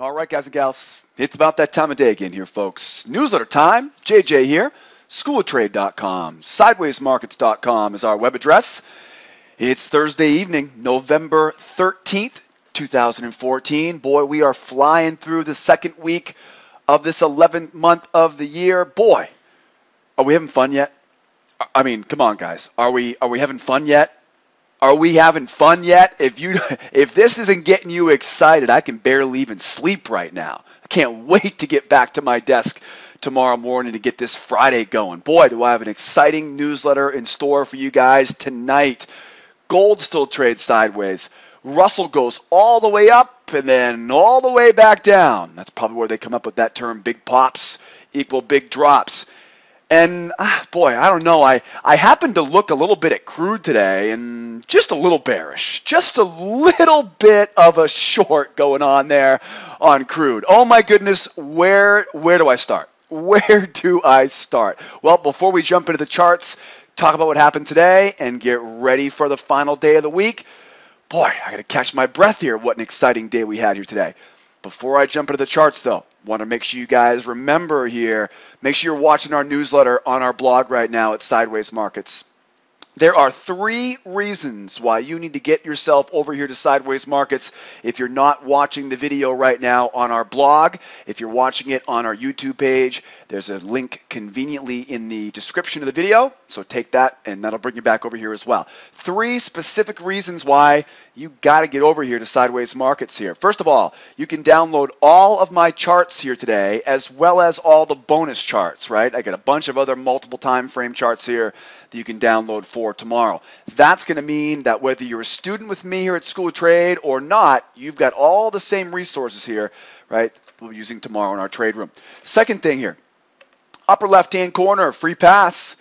All right, guys and gals, it's about that time of day again here, folks. Newsletter time. JJ here. SchoolOfTrade.com. SidewaysMarkets.com is our web address. It's Thursday evening, November 13th, 2014. Boy, we are flying through the second week of this 11th month of the year. Boy, are we having fun yet? I mean, come on, guys. Are we are we having fun yet? Are we having fun yet? If you if this isn't getting you excited, I can barely even sleep right now. I can't wait to get back to my desk tomorrow morning to get this Friday going. Boy, do I have an exciting newsletter in store for you guys tonight. Gold still trades sideways. Russell goes all the way up and then all the way back down. That's probably where they come up with that term big pops equal big drops. And ah, boy, I don't know. I, I happened to look a little bit at crude today and just a little bearish. Just a little bit of a short going on there on crude. Oh my goodness, where where do I start? Where do I start? Well, before we jump into the charts, talk about what happened today and get ready for the final day of the week. Boy, I got to catch my breath here. What an exciting day we had here today. Before I jump into the charts, though, want to make sure you guys remember here, make sure you're watching our newsletter on our blog right now at Sideways Markets. There are three reasons why you need to get yourself over here to Sideways Markets if you're not watching the video right now on our blog. If you're watching it on our YouTube page, there's a link conveniently in the description of the video. So take that and that'll bring you back over here as well. Three specific reasons why you got to get over here to Sideways Markets here. First of all, you can download all of my charts here today as well as all the bonus charts, right? I got a bunch of other multiple time frame charts here that you can download for tomorrow. That's going to mean that whether you're a student with me here at School of Trade or not, you've got all the same resources here, right? We'll be using tomorrow in our trade room. Second thing here, upper left hand corner, free pass.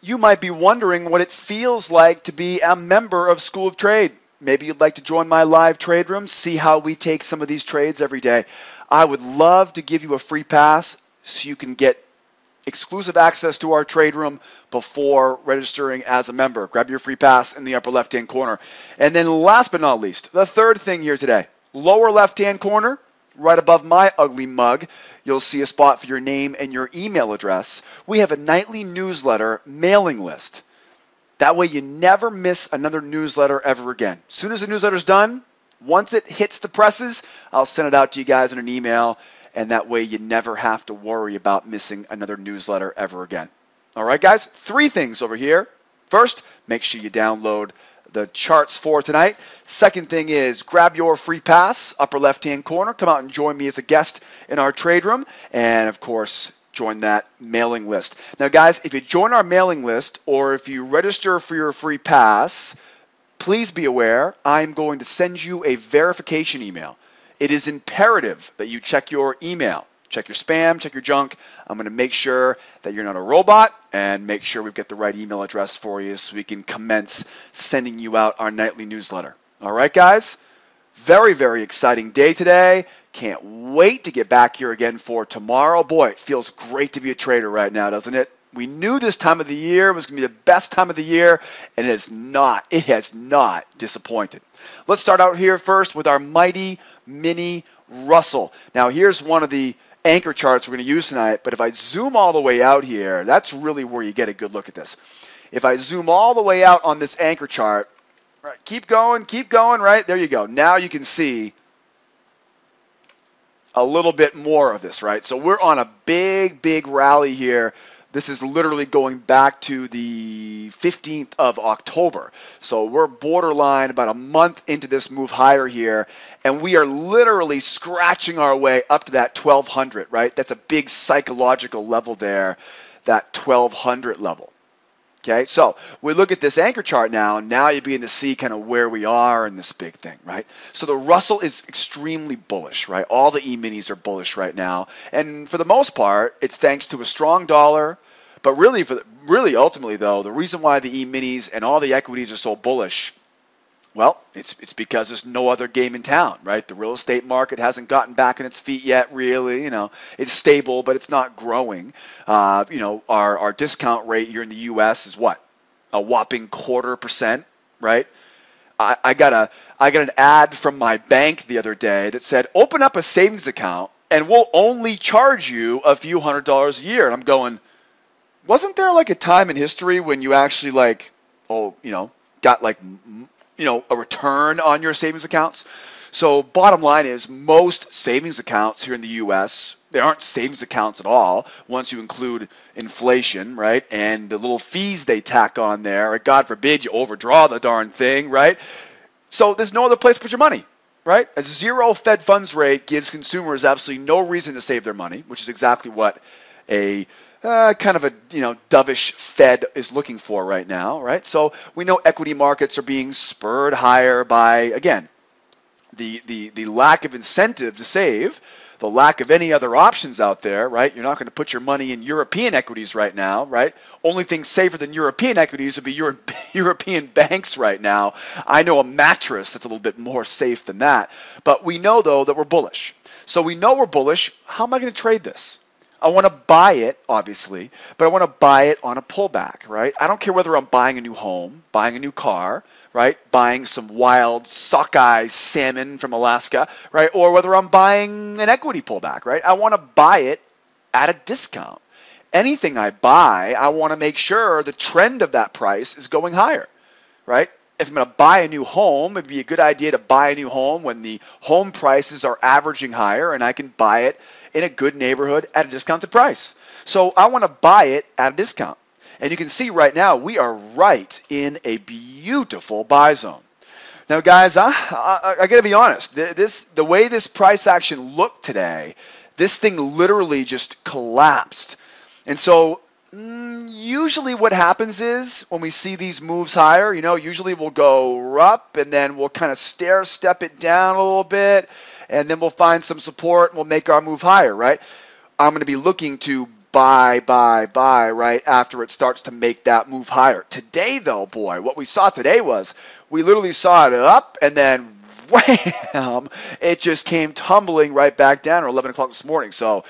You might be wondering what it feels like to be a member of School of Trade. Maybe you'd like to join my live trade room, see how we take some of these trades every day. I would love to give you a free pass so you can get exclusive access to our trade room before registering as a member. Grab your free pass in the upper left hand corner. And then, last but not least, the third thing here today lower left hand corner, right above my ugly mug, you'll see a spot for your name and your email address. We have a nightly newsletter mailing list. That way, you never miss another newsletter ever again. As soon as the newsletter's done, once it hits the presses, I'll send it out to you guys in an email and that way you never have to worry about missing another newsletter ever again. All right, guys, three things over here. First, make sure you download the charts for tonight. Second thing is grab your free pass, upper left hand corner. Come out and join me as a guest in our trade room. And of course, join that mailing list. Now, guys, if you join our mailing list or if you register for your free pass, please be aware I'm going to send you a verification email it is imperative that you check your email. Check your spam, check your junk. I'm going to make sure that you're not a robot and make sure we've got the right email address for you so we can commence sending you out our nightly newsletter. All right, guys? Very, very exciting day today. Can't wait to get back here again for tomorrow. Boy, it feels great to be a trader right now, doesn't it? We knew this time of the year was going to be the best time of the year, and it is not. It has not disappointed. Let's start out here first with our mighty mini Russell. Now, here's one of the anchor charts we're going to use tonight, but if I zoom all the way out here, that's really where you get a good look at this. If I zoom all the way out on this anchor chart, right, keep going, keep going, right? There you go. Now you can see a little bit more of this, right? So we're on a big, big rally here this is literally going back to the 15th of October. So we're borderline about a month into this move higher here, and we are literally scratching our way up to that 1200, right? That's a big psychological level there, that 1200 level. Okay, so we look at this anchor chart now, and now you begin to see kind of where we are in this big thing, right? So the Russell is extremely bullish, right? All the E-minis are bullish right now, and for the most part, it's thanks to a strong dollar. But really, for really ultimately though, the reason why the E-minis and all the equities are so bullish well, it's it's because there's no other game in town, right? The real estate market hasn't gotten back on its feet yet, really. You know, it's stable, but it's not growing. Uh, you know, our our discount rate here in the U.S. is what a whopping quarter percent, right? I, I got a I got an ad from my bank the other day that said, "Open up a savings account, and we'll only charge you a few hundred dollars a year." And I'm going, wasn't there like a time in history when you actually like, oh, you know, got like, you know, a return on your savings accounts? So bottom line is most savings accounts here in the U.S. they aren't savings accounts at all once you include inflation, right? And the little fees they tack on there. God forbid you overdraw the darn thing, right? So there's no other place to put your money, right? A zero Fed funds rate gives consumers absolutely no reason to save their money, which is exactly what a uh, kind of a you know dovish Fed is looking for right now, right? So we know equity markets are being spurred higher by again the, the, the lack of incentive to save, the lack of any other options out there, right? You're not going to put your money in European equities right now, right? Only thing safer than European equities would be Euro- European banks right now. I know a mattress that's a little bit more safe than that. But we know, though, that we're bullish. So we know we're bullish. How am I going to trade this? I want to buy it, obviously, but I want to buy it on a pullback, right? I don't care whether I'm buying a new home, buying a new car, right? Buying some wild sockeye salmon from Alaska, right? Or whether I'm buying an equity pullback, right? I want to buy it at a discount. Anything I buy, I want to make sure the trend of that price is going higher, right? If I'm going to buy a new home, it'd be a good idea to buy a new home when the home prices are averaging higher and I can buy it in a good neighborhood at a discounted price. So I want to buy it at a discount. And you can see right now we are right in a beautiful buy zone. Now, guys, I, I, I got to be honest. This the way this price action looked today, this thing literally just collapsed. And so, usually, what happens is when we see these moves higher, you know, usually we'll go up and then we'll kind of stair step it down a little bit, and then we'll find some support and we'll make our move higher, right? I'm going to be looking to buy, buy, buy right after it starts to make that move higher. Today, though, boy, what we saw today was we literally saw it up and then wham, it just came tumbling right back down at 11 o'clock this morning. So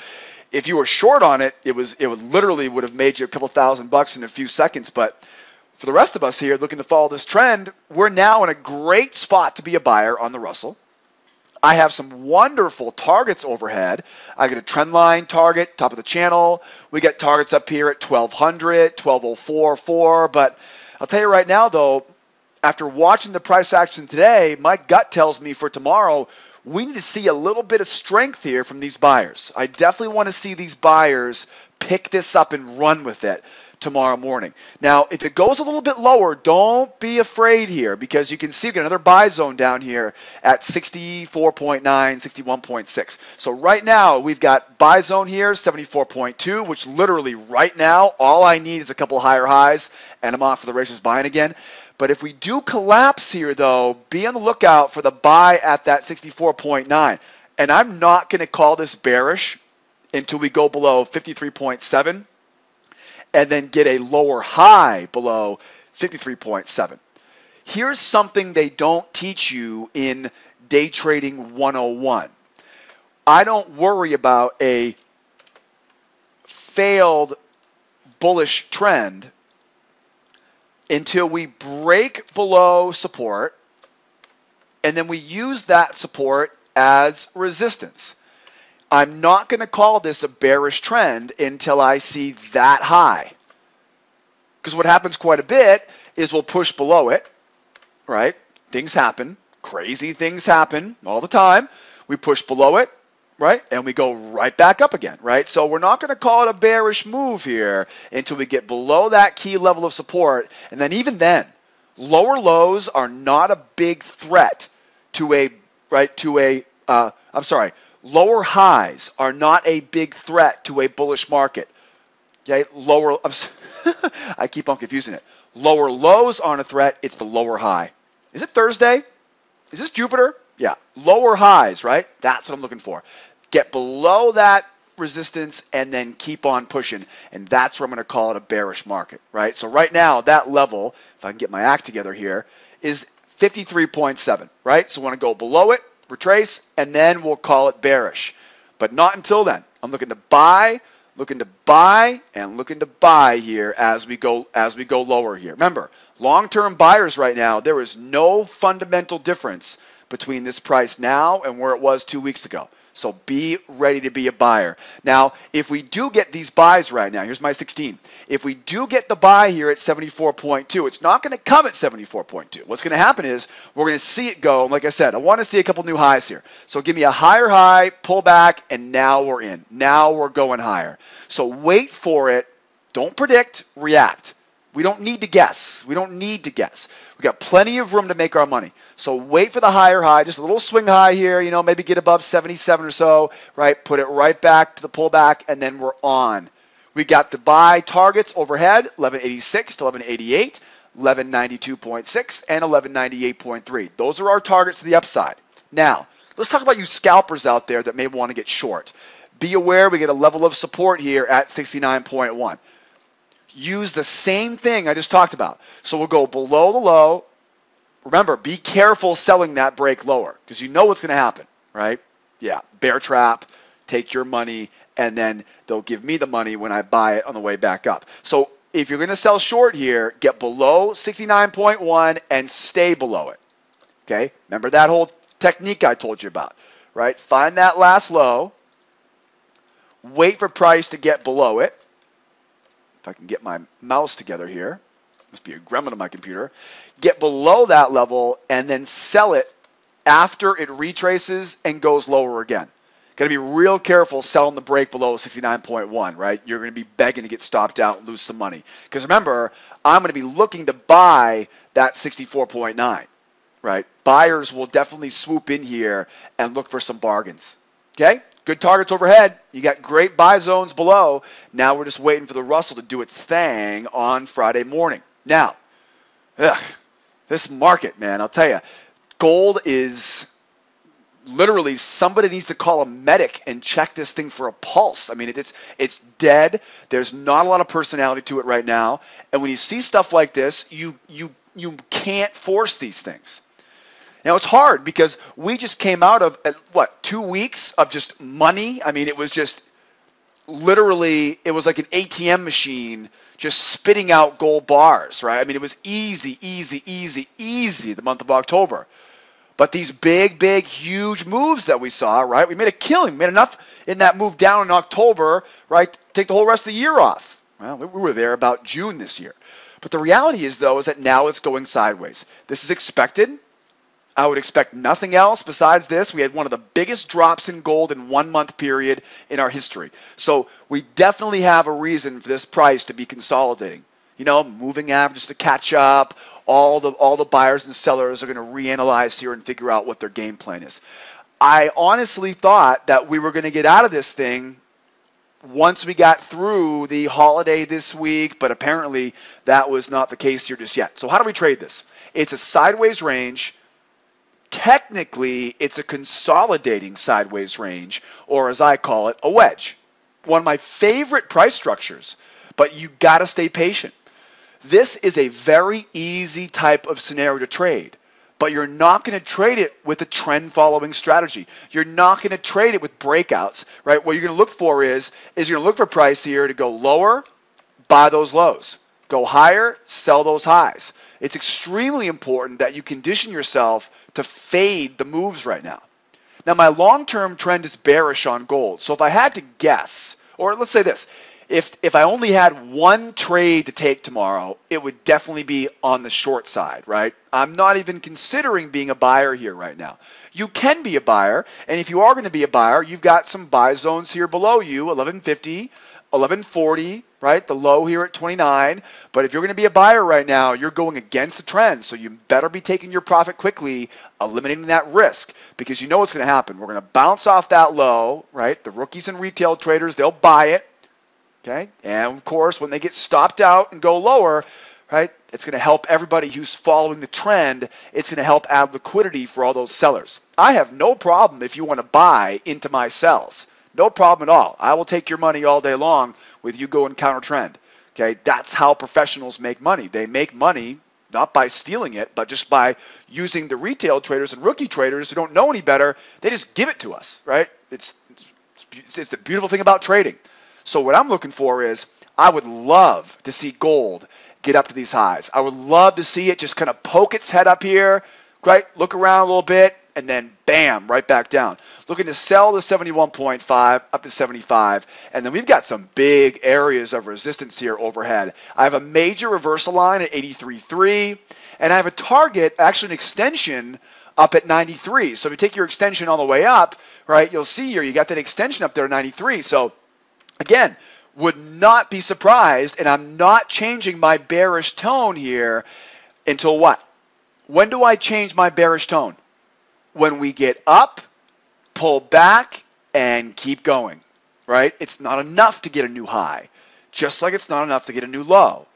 if you were short on it, it was it would literally would have made you a couple thousand bucks in a few seconds. But for the rest of us here looking to follow this trend, we're now in a great spot to be a buyer on the Russell. I have some wonderful targets overhead. I get a trend line target, top of the channel. We get targets up here at 1200, 1204, 4. But I'll tell you right now, though, after watching the price action today, my gut tells me for tomorrow, we need to see a little bit of strength here from these buyers. I definitely want to see these buyers pick this up and run with it tomorrow morning. Now, if it goes a little bit lower, don't be afraid here because you can see we've got another buy zone down here at 64.9, 61.6. So right now we've got buy zone here 74.2, which literally right now all I need is a couple higher highs and I'm off for the races buying again. But if we do collapse here though, be on the lookout for the buy at that 64.9. And I'm not going to call this bearish until we go below 53.7 and then get a lower high below 53.7. Here's something they don't teach you in day trading 101. I don't worry about a failed bullish trend until we break below support and then we use that support as resistance. I'm not going to call this a bearish trend until I see that high. Because what happens quite a bit is we'll push below it, right? Things happen. Crazy things happen all the time. We push below it, right? And we go right back up again, right? So we're not going to call it a bearish move here until we get below that key level of support. And then even then, lower lows are not a big threat to a, right, to a, uh, I'm sorry, Lower highs are not a big threat to a bullish market. Okay, lower. I keep on confusing it. Lower lows aren't a threat. It's the lower high. Is it Thursday? Is this Jupiter? Yeah. Lower highs, right? That's what I'm looking for. Get below that resistance and then keep on pushing. And that's where I'm going to call it a bearish market, right? So right now, that level, if I can get my act together here, is 53.7, right? So I want to go below it, retrace, and then we'll call it bearish. But not until then. I'm looking to buy looking to buy and looking to buy here as we go as we go lower here. Remember, long-term buyers right now, there is no fundamental difference between this price now and where it was 2 weeks ago. So be ready to be a buyer. Now, if we do get these buys right now, here's my 16. If we do get the buy here at 74.2, it's not going to come at 74.2. What's going to happen is we're going to see it go. Like I said, I want to see a couple new highs here. So give me a higher high, pull back, and now we're in. Now we're going higher. So wait for it. Don't predict, react. We don't need to guess. We don't need to guess. We got plenty of room to make our money. So wait for the higher high, just a little swing high here, you know, maybe get above 77 or so, right? Put it right back to the pullback, and then we're on. We got the buy targets overhead, 1186 to 1188, 1192.6, and 1198.3. Those are our targets to the upside. Now, let's talk about you scalpers out there that may want to get short. Be aware we get a level of support here at 69.1 use the same thing I just talked about. So we'll go below the low. Remember, be careful selling that break lower because you know what's going to happen, right? Yeah, bear trap, take your money, and then they'll give me the money when I buy it on the way back up. So if you're going to sell short here, get below 69.1 and stay below it. Okay? Remember that whole technique I told you about, right? Find that last low, wait for price to get below it, if I can get my mouse together here, must be a gremlin on my computer, get below that level and then sell it after it retraces and goes lower again. Got to be real careful selling the break below 69.1, right? You're going to be begging to get stopped out and lose some money. Because remember, I'm going to be looking to buy that 64.9, right? Buyers will definitely swoop in here and look for some bargains. Okay? Good targets overhead. You got great buy zones below. Now we're just waiting for the Russell to do its thing on Friday morning. Now, ugh, this market, man, I'll tell you, gold is literally somebody needs to call a medic and check this thing for a pulse. I mean, it's it's dead. There's not a lot of personality to it right now. And when you see stuff like this, you you you can't force these things. Now it's hard because we just came out of what two weeks of just money. I mean, it was just literally it was like an ATM machine just spitting out gold bars, right? I mean, it was easy, easy, easy, easy the month of October. But these big, big, huge moves that we saw, right? We made a killing, made enough in that move down in October, right? Take the whole rest of the year off. Well, we were there about June this year. But the reality is, though, is that now it's going sideways. This is expected. I would expect nothing else besides this. We had one of the biggest drops in gold in one month period in our history. So we definitely have a reason for this price to be consolidating. You know, moving averages to catch up. All the all the buyers and sellers are going to reanalyze here and figure out what their game plan is. I honestly thought that we were going to get out of this thing once we got through the holiday this week, but apparently that was not the case here just yet. So how do we trade this? It's a sideways range technically it's a consolidating sideways range, or as I call it, a wedge. One of my favorite price structures, but you got to stay patient. This is a very easy type of scenario to trade, but you're not going to trade it with a trend following strategy. You're not going to trade it with breakouts, right? What you're going to look for is is you're going to look for price here to go lower, buy those lows. Go higher, sell those highs. It's extremely important that you condition yourself to fade the moves right now. Now, my long term trend is bearish on gold. So if I had to guess, or let's say this, if, if I only had one trade to take tomorrow, it would definitely be on the short side, right? I'm not even considering being a buyer here right now. You can be a buyer, and if you are going to be a buyer, you've got some buy zones here below you, 1150, 1140, right? The low here at 29. But if you're going to be a buyer right now, you're going against the trend. So you better be taking your profit quickly, eliminating that risk because you know what's going to happen. We're going to bounce off that low, right? The rookies and retail traders, they'll buy it. Okay? And of course, when they get stopped out and go lower, right? It's going to help everybody who's following the trend. It's going to help add liquidity for all those sellers. I have no problem if you want to buy into my sells. No problem at all. I will take your money all day long with you going counter trend. Okay, that's how professionals make money. They make money not by stealing it, but just by using the retail traders and rookie traders who don't know any better. They just give it to us, right? It's it's, it's the beautiful thing about trading. So what I'm looking for is I would love to see gold get up to these highs. I would love to see it just kind of poke its head up here, right? Look around a little bit, and then bam, right back down. Looking to sell the 71.5 up to 75, and then we've got some big areas of resistance here overhead. I have a major reversal line at 83.3, and I have a target, actually an extension up at 93. So if you take your extension all the way up, right, you'll see here you got that extension up there at 93. So again, would not be surprised, and I'm not changing my bearish tone here until what? When do I change my bearish tone? When we get up, pull back, and keep going, right? It's not enough to get a new high, just like it's not enough to get a new low.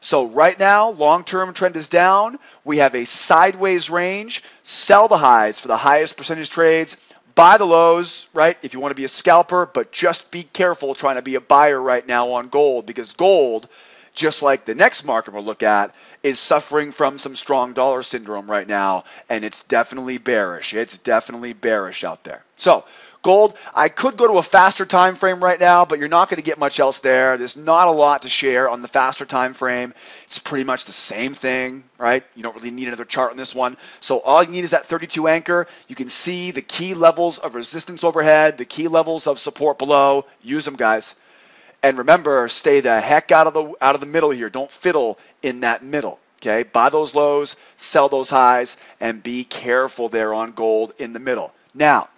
So right now, long-term trend is down. We have a sideways range. Sell the highs for the highest percentage trades buy the lows, right? If you want to be a scalper, but just be careful trying to be a buyer right now on gold because gold, just like the next market we'll look at, is suffering from some strong dollar syndrome right now, and it's definitely bearish. It's definitely bearish out there. So Gold, I could go to a faster time frame right now, but you're not going to get much else there. There's not a lot to share on the faster time frame. It's pretty much the same thing, right? You don't really need another chart on this one. So all you need is that 32 anchor. You can see the key levels of resistance overhead, the key levels of support below. Use them, guys. And remember, stay the heck out of the out of the middle here. Don't fiddle in that middle. Okay, buy those lows, sell those highs, and be careful there on gold in the middle. Now,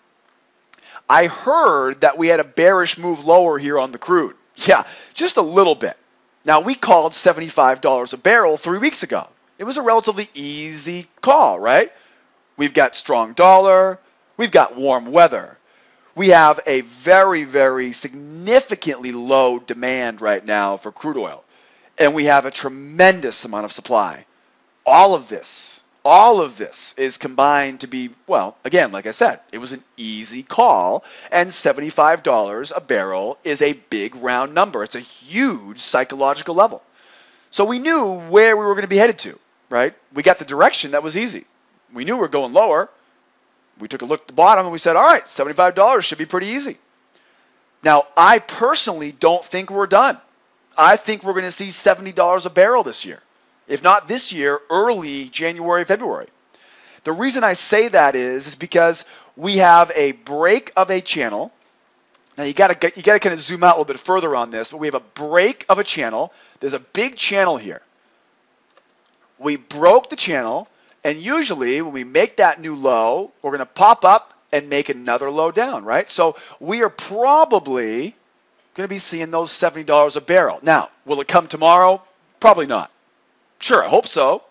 I heard that we had a bearish move lower here on the crude. Yeah, just a little bit. Now, we called $75 a barrel three weeks ago. It was a relatively easy call, right? We've got strong dollar. We've got warm weather. We have a very, very significantly low demand right now for crude oil. And we have a tremendous amount of supply. All of this all of this is combined to be, well, again, like I said, it was an easy call, and $75 a barrel is a big round number. It's a huge psychological level. So we knew where we were going to be headed to, right? We got the direction that was easy. We knew we were going lower. We took a look at the bottom and we said, all right, $75 should be pretty easy. Now, I personally don't think we're done. I think we're going to see $70 a barrel this year if not this year, early January, February. The reason I say that is, is because we have a break of a channel. Now you got to you got to kind of zoom out a little bit further on this, but we have a break of a channel. There's a big channel here. We broke the channel, and usually when we make that new low, we're going to pop up and make another low down, right? So we are probably going to be seeing those $70 a barrel. Now, will it come tomorrow? Probably not. Sure, I hope so.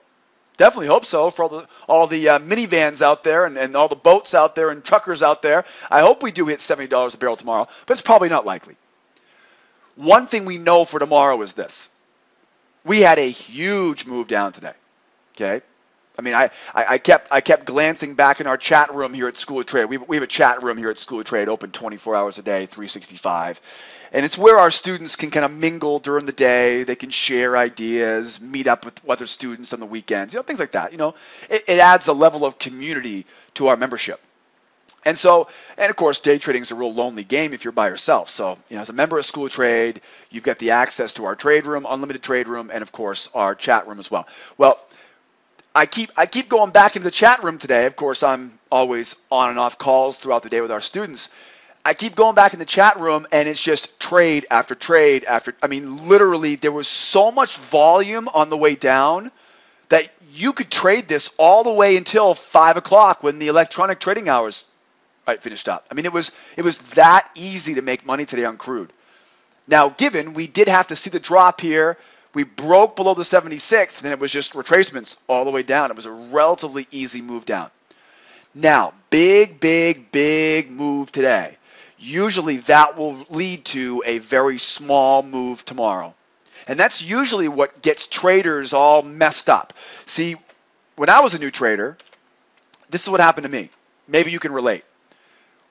Definitely hope so for all the all the uh, minivans out there and, and all the boats out there and truckers out there. I hope we do hit seventy dollars a barrel tomorrow, but it's probably not likely. One thing we know for tomorrow is this: we had a huge move down today. Okay, I mean, I, I, kept I kept glancing back in our chat room here at School of Trade. We, we have a chat room here at School of Trade, open 24 hours a day, 365, and it's where our students can kind of mingle during the day. They can share ideas, meet up with other students on the weekends, you know, things like that. You know, it, it adds a level of community to our membership. And so, and of course, day trading is a real lonely game if you're by yourself. So, you know, as a member of School of Trade, you've got the access to our trade room, unlimited trade room, and of course, our chat room as well. Well, I keep I keep going back into the chat room today. Of course, I'm always on and off calls throughout the day with our students. I keep going back in the chat room and it's just trade after trade after I mean literally there was so much volume on the way down that you could trade this all the way until five o'clock when the electronic trading hours right, finished up. I mean it was it was that easy to make money today on crude. Now given we did have to see the drop here we broke below the 76, and then it was just retracements all the way down. It was a relatively easy move down. Now, big, big, big move today. Usually that will lead to a very small move tomorrow. And that's usually what gets traders all messed up. See, when I was a new trader, this is what happened to me. Maybe you can relate.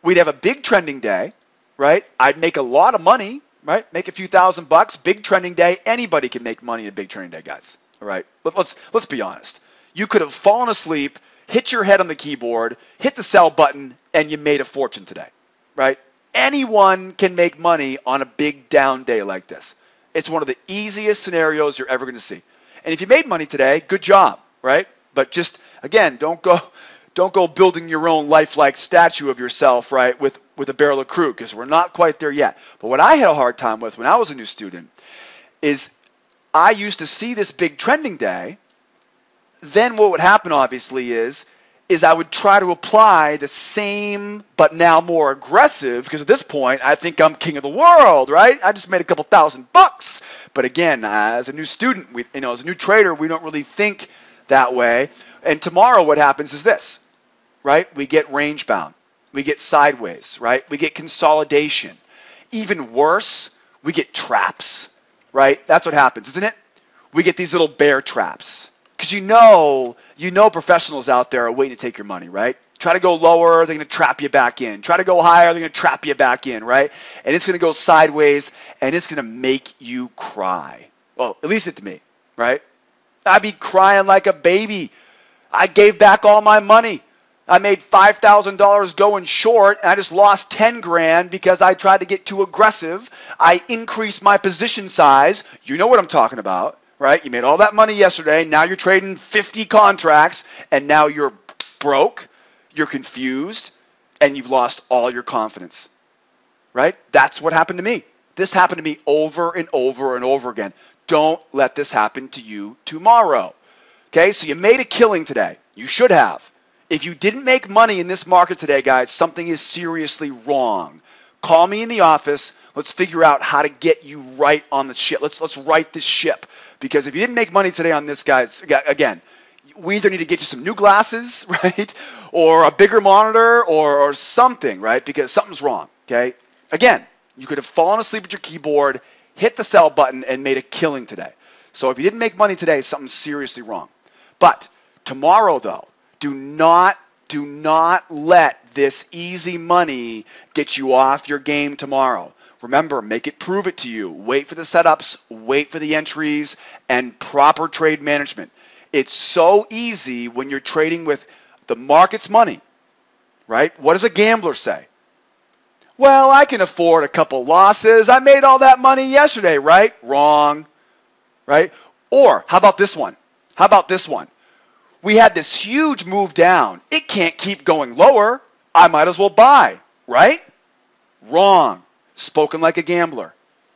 We'd have a big trending day, right? I'd make a lot of money right? Make a few thousand bucks. Big trending day. Anybody can make money in a big trending day, guys. All right. But let's let's be honest. You could have fallen asleep, hit your head on the keyboard, hit the sell button, and you made a fortune today, right? anyone can make money on a big down day like this. It's one of the easiest scenarios you're ever going to see. And if you made money today, good job, right? But just again, don't go don't go building your own lifelike statue of yourself, right, with with a barrel of crude because we're not quite there yet. But what I had a hard time with when I was a new student is I used to see this big trending day. Then what would happen obviously is is I would try to apply the same but now more aggressive because at this point I think I'm king of the world, right? I just made a couple thousand bucks. But again, as a new student, we, you know, as a new trader, we don't really think that way. And tomorrow what happens is this, right? We get range bound. We get sideways, right? We get consolidation. Even worse, we get traps, right? That's what happens, isn't it? We get these little bear traps because you know, you know professionals out there are waiting to take your money, right? Try to go lower, they're going to trap you back in. Try to go higher, they're going to trap you back in, right? And it's going to go sideways, and it's going to make you cry. Well, at least it to me, right? I'd be crying like a baby. I gave back all my money. I made $5,000 going short, and I just lost 10 grand because I tried to get too aggressive. I increased my position size. You know what I'm talking about right? You made all that money yesterday. Now you're trading 50 contracts, and now you're broke, you're confused, and you've lost all your confidence, right? That's what happened to me. This happened to me over and over and over again. Don't let this happen to you tomorrow. Okay, so you made a killing today. You should have. If you didn't make money in this market today, guys, something is seriously wrong. Call me in the office. Let's figure out how to get you right on the ship. Let's let's right this ship. Because if you didn't make money today on this, guys, again, we either need to get you some new glasses, right, or a bigger monitor, or, or something, right? Because something's wrong. Okay. Again, you could have fallen asleep at your keyboard, hit the sell button, and made a killing today. So if you didn't make money today, something's seriously wrong. But tomorrow, though, do not do not let this easy money get you off your game tomorrow. Remember, make it prove it to you. Wait for the setups, wait for the entries, and proper trade management. It's so easy when you're trading with the market's money, right? What does a gambler say? Well, I can afford a couple losses. I made all that money yesterday, right? Wrong, right? Or how about this one? How about this one? We had this huge move down. It can't keep going lower. I might as well buy, right? Wrong spoken like a gambler.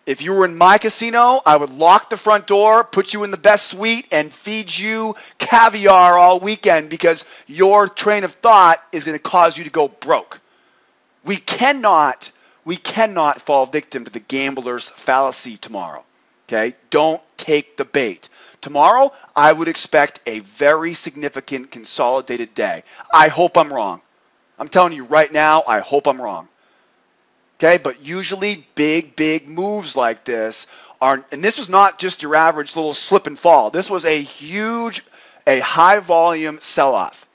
If you were in my casino, I would lock the front door, put you in the best suite, and feed you caviar all weekend because your train of thought is going to cause you to go broke. We cannot, we cannot fall victim to the gambler's fallacy tomorrow. Okay? Don't take the bait. Tomorrow, I would expect a very significant consolidated day. I hope I'm wrong. I'm telling you right now, I hope I'm wrong. Okay, but usually big, big moves like this are, and this was not just your average little slip and fall. This was a huge, a high volume sell off.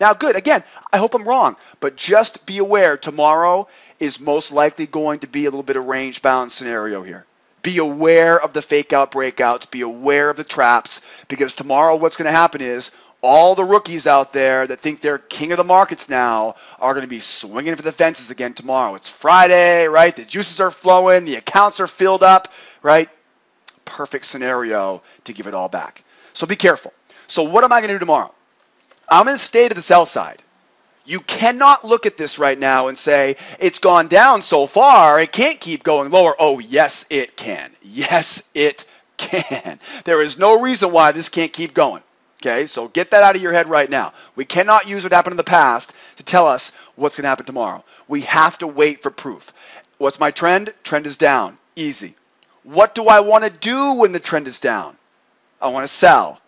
Now, good, again, I hope I'm wrong, but just be aware tomorrow is most likely going to be a little bit of range bound scenario here. Be aware of the fake out breakouts, be aware of the traps, because tomorrow what's going to happen is all the rookies out there that think they're king of the markets now are going to be swinging for the fences again tomorrow. It's Friday, right? The juices are flowing, the accounts are filled up, right? Perfect scenario to give it all back. So be careful. So what am I going to do tomorrow? I'm going to stay to the sell side. You cannot look at this right now and say, it's gone down so far, it can't keep going lower. Oh, yes, it can. Yes, it can. There is no reason why this can't keep going. Okay, so get that out of your head right now. We cannot use what happened in the past to tell us what's going to happen tomorrow. We have to wait for proof. What's my trend? Trend is down. Easy. What do I want to do when the trend is down? I want to sell.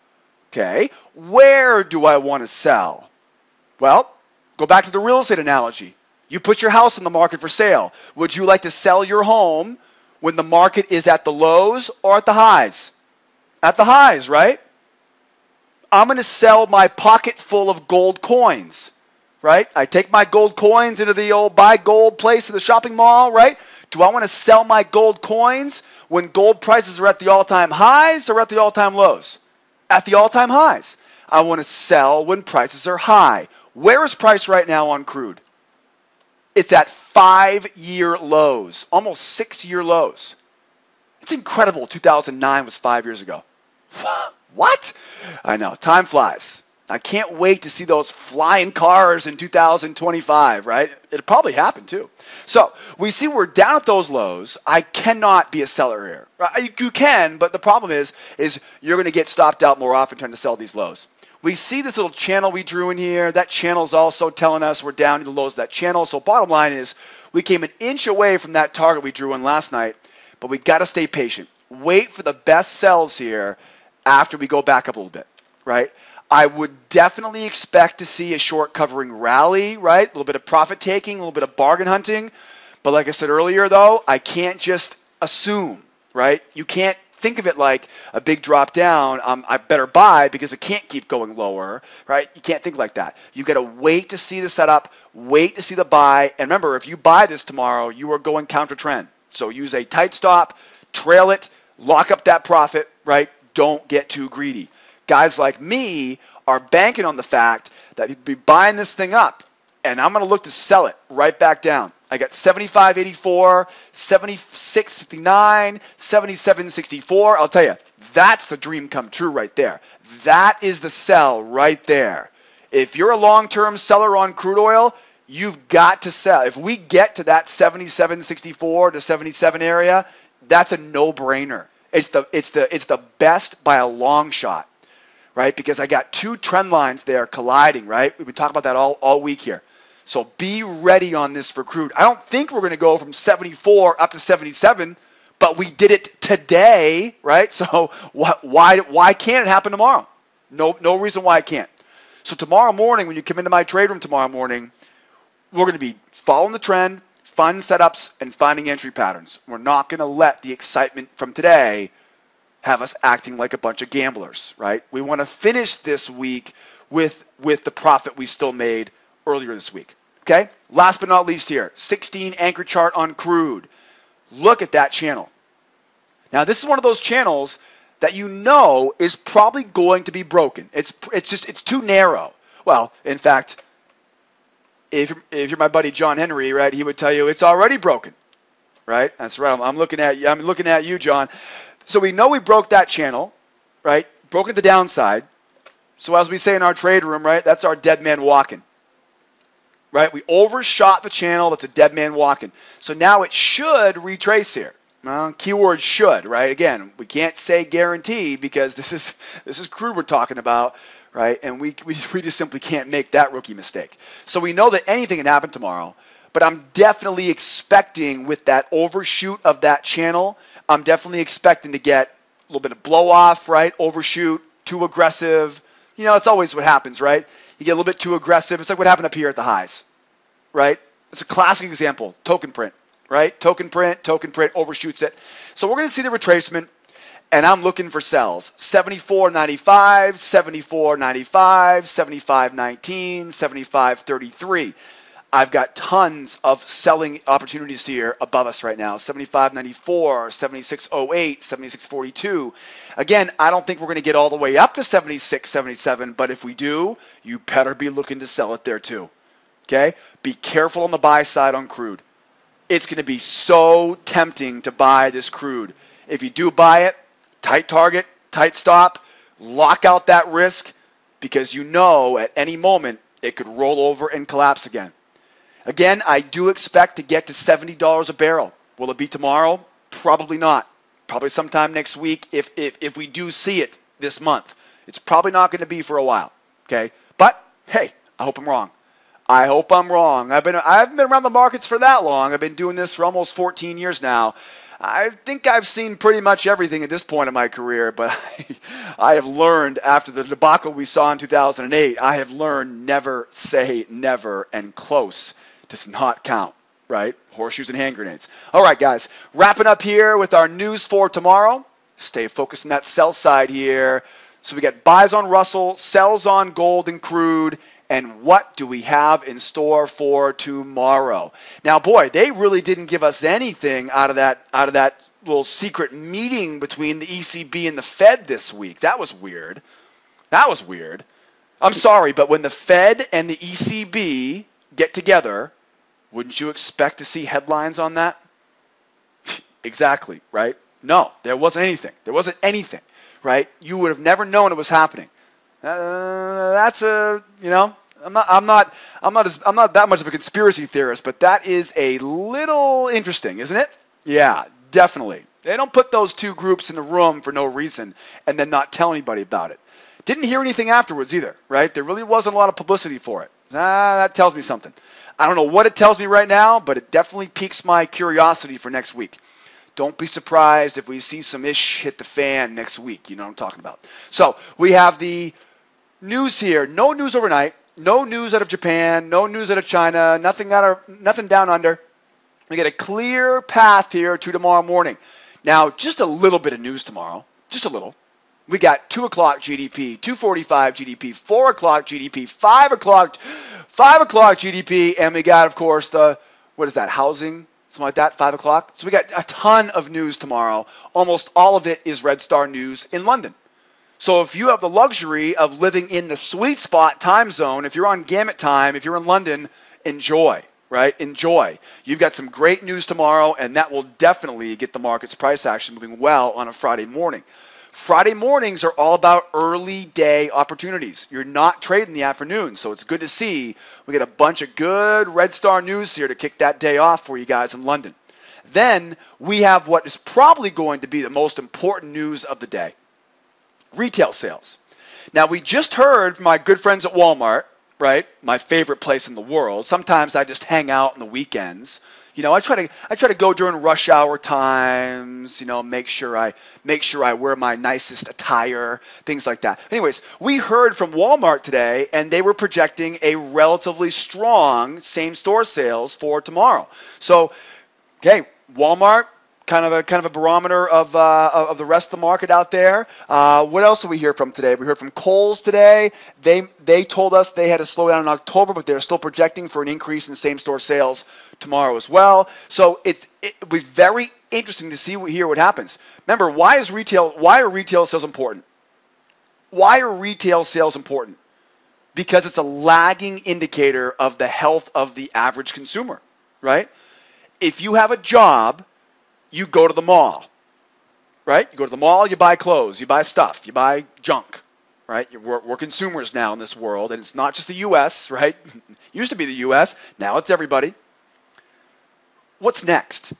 Okay, where do I want to sell? Well, go back to the real estate analogy. You put your house in the market for sale. Would you like to sell your home when the market is at the lows or at the highs? At the highs, right? I'm going to sell my pocket full of gold coins, right? I take my gold coins into the old buy gold place in the shopping mall, right? Do I want to sell my gold coins when gold prices are at the all time highs or at the all time lows? At the all time highs. I want to sell when prices are high. Where is price right now on crude? It's at five year lows, almost six year lows. It's incredible. 2009 was five years ago. what? I know. Time flies. I can't wait to see those flying cars in 2025, right? It'll probably happen too. So we see we're down at those lows. I cannot be a seller here. Uh, you can, but the problem is, is you're going to get stopped out more often trying to sell these lows. We see this little channel we drew in here. That channel is also telling us we're down to the lows of that channel. So bottom line is we came an inch away from that target we drew in last night, but we got to stay patient. Wait for the best sells here after we go back up a little bit, right? I would definitely expect to see a short covering rally, right? A little bit of profit taking, a little bit of bargain hunting. But like I said earlier, though, I can't just assume, right? You can't think of it like a big drop down. Um, I better buy because it can't keep going lower, right? You can't think like that. You've got to wait to see the setup, wait to see the buy. And remember, if you buy this tomorrow, you are going counter trend. So use a tight stop, trail it, lock up that profit, right? Don't get too greedy guys like me are banking on the fact that you'd be buying this thing up and I'm going to look to sell it right back down. I got 75.84, 76.59, 77.64. I'll tell you, that's the dream come true right there. That is the sell right there. If you're a long-term seller on crude oil, you've got to sell. If we get to that 77.64 to 77 area, that's a no-brainer. It's the it's the it's the best by a long shot right? Because I got two trend lines there colliding, right? We've been talking about that all, all week here. So be ready on this for crude. I don't think we're going to go from 74 up to 77, but we did it today, right? So why, why can't it happen tomorrow? No, no reason why it can't. So tomorrow morning, when you come into my trade room tomorrow morning, we're going to be following the trend, finding setups, and finding entry patterns. We're not going to let the excitement from today have us acting like a bunch of gamblers, right? We want to finish this week with with the profit we still made earlier this week. Okay? Last but not least here, 16 anchor chart on crude. Look at that channel. Now, this is one of those channels that you know is probably going to be broken. It's it's just it's too narrow. Well, in fact, if you're, if you're my buddy John Henry, right, he would tell you it's already broken. Right? That's right. I'm, looking at you. I'm looking at you, John. So we know we broke that channel, right? Broken the downside. So as we say in our trade room, right, that's our dead man walking. Right? We overshot the channel. That's a dead man walking. So now it should retrace here. Keyword should, right? Again, we can't say guarantee because this is this is crude we're talking about, right? And we, we, we just simply can't make that rookie mistake. So we know that anything can happen tomorrow, but I'm definitely expecting with that overshoot of that channel I'm definitely expecting to get a little bit of blow off, right? Overshoot, too aggressive. You know, it's always what happens, right? You get a little bit too aggressive. It's like what happened up here at the highs, right? It's a classic example. Token print, right? Token print, token print overshoots it. So we're going to see the retracement, and I'm looking for sells. 74.95, 74.95, 75.19, 75.33. I've got tons of selling opportunities here above us right now 75.94, 76.08, 76.42. Again, I don't think we're going to get all the way up to 76, 77, but if we do, you better be looking to sell it there too. Okay? Be careful on the buy side on crude. It's going to be so tempting to buy this crude. If you do buy it, tight target, tight stop, lock out that risk because you know at any moment it could roll over and collapse again. Again, I do expect to get to $70 a barrel. Will it be tomorrow? Probably not. Probably sometime next week if, if, if we do see it this month. It's probably not going to be for a while. Okay? But hey, I hope I'm wrong. I hope I'm wrong. I've been I haven't been around the markets for that long. I've been doing this for almost 14 years now. I think I've seen pretty much everything at this point in my career, but I, I have learned after the debacle we saw in 2008, I have learned never say never and close does not count, right? Horseshoes and hand grenades. All right, guys, wrapping up here with our news for tomorrow. Stay focused on that sell side here. So we got buys on Russell, sells on gold and crude, and what do we have in store for tomorrow? Now, boy, they really didn't give us anything out of that out of that little secret meeting between the ECB and the Fed this week. That was weird. That was weird. I'm sorry, but when the Fed and the ECB get together, Wouldn't you expect to see headlines on that? exactly, right? No, there wasn't anything. There wasn't anything, right? You would have never known it was happening. Uh, that's a, you know, I'm not, I'm not, I'm not, as, I'm not that much of a conspiracy theorist, but that is a little interesting, isn't it? Yeah, definitely. They don't put those two groups in the room for no reason and then not tell anybody about it. Didn't hear anything afterwards either, right? There really wasn't a lot of publicity for it. Ah, that tells me something. I don't know what it tells me right now, but it definitely piques my curiosity for next week. Don't be surprised if we see some ish hit the fan next week. You know what I'm talking about. So we have the news here. No news overnight. No news out of Japan. No news out of China. Nothing out of nothing down under. We get a clear path here to tomorrow morning. Now, just a little bit of news tomorrow. Just a little. We got 2 o'clock GDP, 245 GDP, 4 o'clock GDP, 5 o'clock, 5 o'clock GDP, and we got, of course, the, what is that, housing, something like that, 5 o'clock. So we got a ton of news tomorrow. Almost all of it is Red Star News in London. So if you have the luxury of living in the sweet spot time zone, if you're on gamut time, if you're in London, enjoy, right? Enjoy. You've got some great news tomorrow, and that will definitely get the market's price action moving well on a Friday morning. Friday mornings are all about early day opportunities. You're not trading the afternoon, so it's good to see we get a bunch of good Red Star news here to kick that day off for you guys in London. Then we have what is probably going to be the most important news of the day retail sales. Now, we just heard from my good friends at Walmart, right? My favorite place in the world. Sometimes I just hang out on the weekends you know, I try to I try to go during rush hour times. You know, make sure I make sure I wear my nicest attire, things like that. Anyways, we heard from Walmart today, and they were projecting a relatively strong same store sales for tomorrow. So, okay, Walmart kind of a kind of a barometer of uh, of the rest of the market out there. Uh, what else did we hear from today? We heard from Kohl's today. They they told us they had a slowdown in October, but they're still projecting for an increase in same store sales tomorrow as well. So it's it will be very interesting to see hear what happens. Remember, why is retail why are retail sales important? Why are retail sales important? Because it's a lagging indicator of the health of the average consumer, right? If you have a job you go to the mall, right? You go to the mall, you buy clothes, you buy stuff, you buy junk, right? We're, we're consumers now in this world, and it's not just the U.S., right? used to be the U.S., now it's everybody. What's next?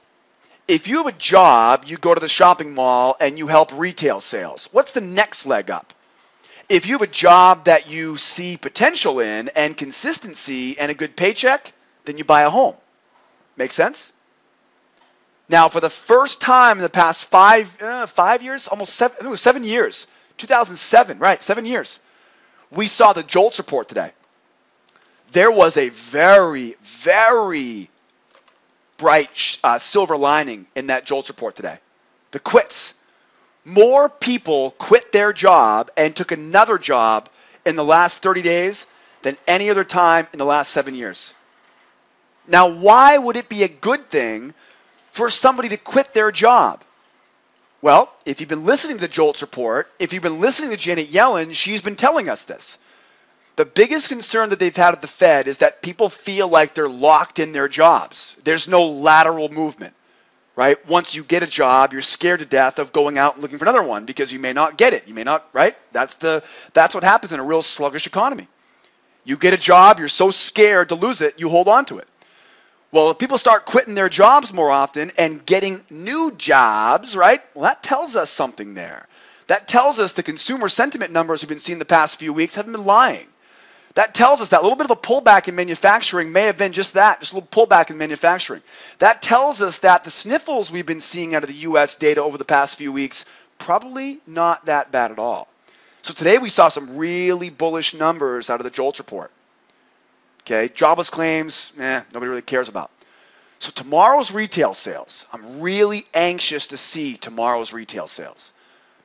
If you have a job, you go to the shopping mall and you help retail sales. What's the next leg up? If you have a job that you see potential in and consistency and a good paycheck, then you buy a home. Make sense? Now, for the first time in the past five, uh, five years, almost seven, I think it was seven years, 2007, right, seven years, we saw the JOLTS report today. There was a very, very bright uh, silver lining in that JOLTS report today. The quits. More people quit their job and took another job in the last 30 days than any other time in the last seven years. Now, why would it be a good thing for somebody to quit their job? Well, if you've been listening to the JOLTS report, if you've been listening to Janet Yellen, she's been telling us this. The biggest concern that they've had at the Fed is that people feel like they're locked in their jobs. There's no lateral movement, right? Once you get a job, you're scared to death of going out and looking for another one because you may not get it. You may not, right? That's the that's what happens in a real sluggish economy. You get a job, you're so scared to lose it, you hold on to it. Well, if people start quitting their jobs more often and getting new jobs, right? Well, that tells us something there. That tells us the consumer sentiment numbers we've been seeing the past few weeks haven't been lying. That tells us that a little bit of a pullback in manufacturing may have been just that, just a little pullback in manufacturing. That tells us that the sniffles we've been seeing out of the US data over the past few weeks probably not that bad at all. So today we saw some really bullish numbers out of the JOLTS report. Okay, jobless claims, eh, nobody really cares about. So tomorrow's retail sales, I'm really anxious to see tomorrow's retail sales.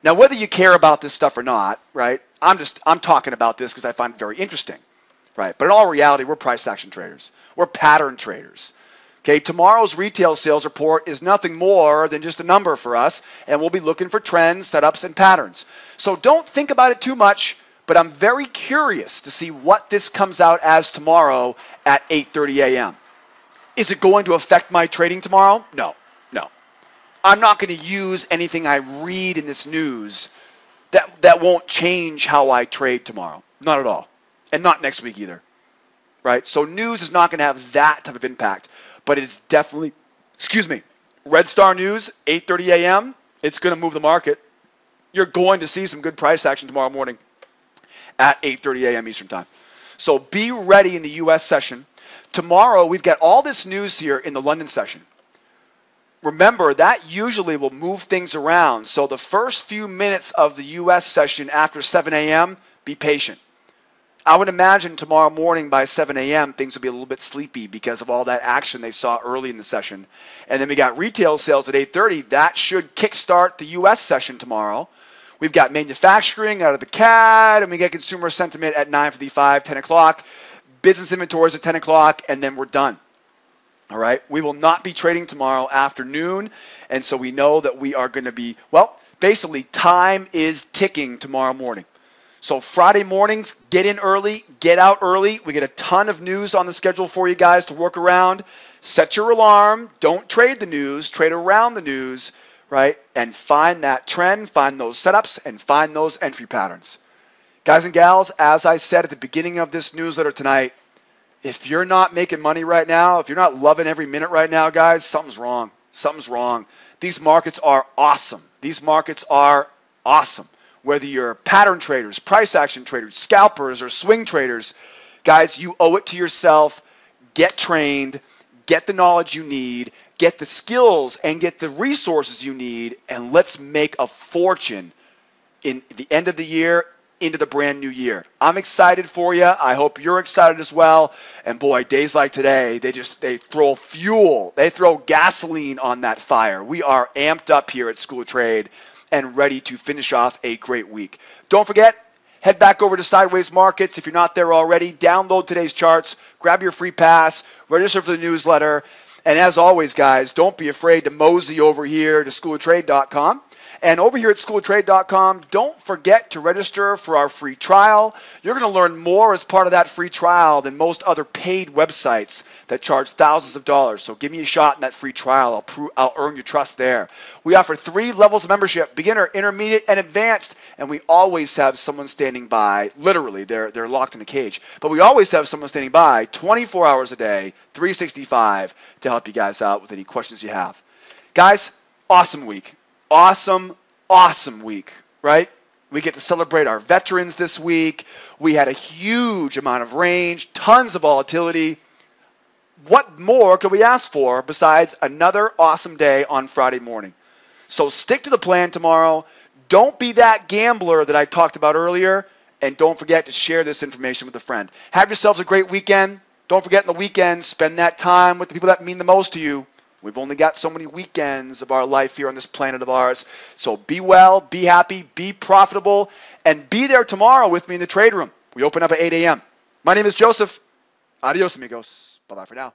Now, whether you care about this stuff or not, right? I'm just I'm talking about this because I find it very interesting, right? But in all reality, we're price action traders. We're pattern traders. Okay, tomorrow's retail sales report is nothing more than just a number for us, and we'll be looking for trends, setups, and patterns. So don't think about it too much but I'm very curious to see what this comes out as tomorrow at 8:30 a.m. Is it going to affect my trading tomorrow? No, no. I'm not going to use anything I read in this news that, that won't change how I trade tomorrow. Not at all. And not next week either. Right? So news is not going to have that type of impact, but it's definitely, excuse me, Red Star News, 8:30 a.m. It's going to move the market. You're going to see some good price action tomorrow morning at 8:30 a.m. Eastern Time. So be ready in the U.S. session. Tomorrow we've got all this news here in the London session. Remember that usually will move things around. So the first few minutes of the U.S. session after 7 a.m. Be patient. I would imagine tomorrow morning by 7 a.m. things will be a little bit sleepy because of all that action they saw early in the session. And then we got retail sales at 8:30. That should kickstart the U.S. session tomorrow. We've got manufacturing out of the CAD, and we get consumer sentiment at 9:55, 10 o'clock. Business inventories at 10 o'clock, and then we're done. All right. We will not be trading tomorrow afternoon, and so we know that we are going to be well. Basically, time is ticking tomorrow morning. So Friday mornings, get in early, get out early. We get a ton of news on the schedule for you guys to work around. Set your alarm. Don't trade the news. Trade around the news right? And find that trend, find those setups, and find those entry patterns. Guys and gals, as I said at the beginning of this newsletter tonight, if you're not making money right now, if you're not loving every minute right now, guys, something's wrong. Something's wrong. These markets are awesome. These markets are awesome. Whether you're pattern traders, price action traders, scalpers, or swing traders, guys, you owe it to yourself. Get trained get the knowledge you need, get the skills, and get the resources you need, and let's make a fortune in the end of the year into the brand new year. I'm excited for you. I hope you're excited as well. And boy, days like today, they just they throw fuel, they throw gasoline on that fire. We are amped up here at School of Trade and ready to finish off a great week. Don't forget, Head back over to Sideways Markets if you're not there already. Download today's charts, grab your free pass, register for the newsletter. And as always, guys, don't be afraid to mosey over here to schooloftrade.com and over here at schooltrade.com, don't forget to register for our free trial. You're going to learn more as part of that free trial than most other paid websites that charge thousands of dollars. So give me a shot in that free trial. I'll, prove, I'll earn your trust there. We offer three levels of membership beginner, intermediate, and advanced. And we always have someone standing by. Literally, they're, they're locked in a cage. But we always have someone standing by 24 hours a day, 365 to help you guys out with any questions you have. Guys, awesome week awesome, awesome week, right? We get to celebrate our veterans this week. We had a huge amount of range, tons of volatility. What more could we ask for besides another awesome day on Friday morning? So stick to the plan tomorrow. Don't be that gambler that I talked about earlier. And don't forget to share this information with a friend. Have yourselves a great weekend. Don't forget in the weekend, spend that time with the people that mean the most to you. We've only got so many weekends of our life here on this planet of ours. So be well, be happy, be profitable, and be there tomorrow with me in the trade room. We open up at 8 a.m. My name is Joseph. Adios, amigos. Bye bye for now.